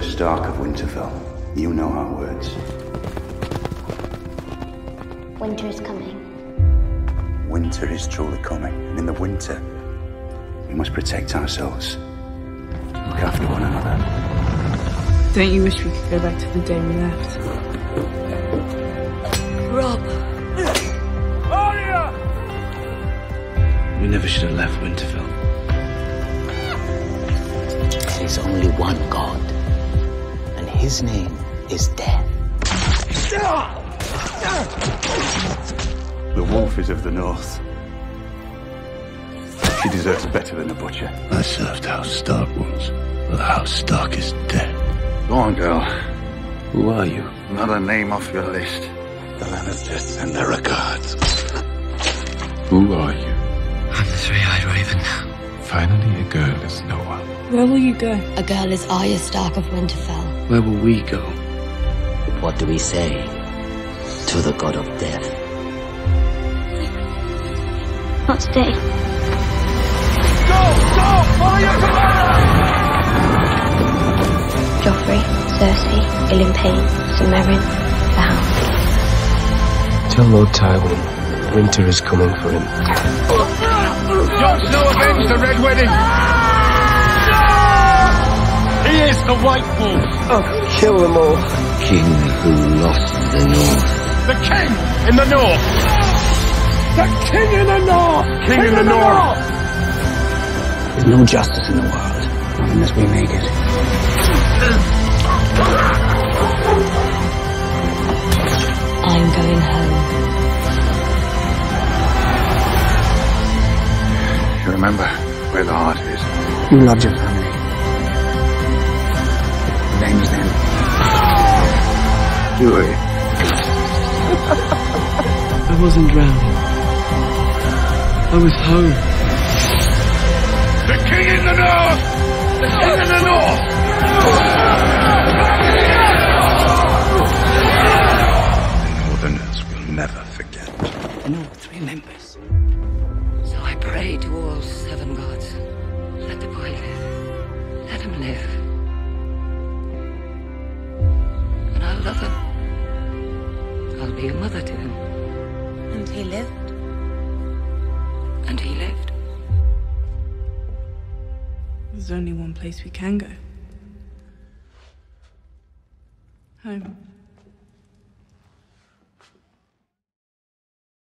You're Stark of Winterfell. You know our words. Winter is coming. Winter is truly coming, and in the winter, we must protect ourselves. Look after one another. Don't you wish we could go back to the day we left? Robb! We never should have left Winterfell. There is only one God, and his name is death. The wolf is of the north. She deserves better than a butcher. I served House Stark once, but House Stark is dead. Go on, girl. Who are you? Another name off your list. The Lannisters send their regards. Who are you? I'm the three-eyed raven. Finally, a girl is no one. Where will you go? A girl is Arya Stark of Winterfell. Where will we go? What do we say to the god of death? Not today. Go, go, Arya! Joffrey, Cersei, Ilyn Payne, Sir Meryn, the Hound. Tell Lord Tywin, winter is coming for him. Jon Snow avenge the Red Wedding! No, He is the White Wolf! Oh, kill them all. The King who lost the North. The King in the North! The King in the North! King, in the, North! There's no justice in the world unless we make it. Remember where the heart is. You loved your family. Avenge them. Do it. I wasn't drowning. I was home. The King in the North! The pray to all seven gods. Let the boy live. Let him live. And I'll love him. I'll be a mother to him. And he lived. And he lived. There's only one place we can go. Home.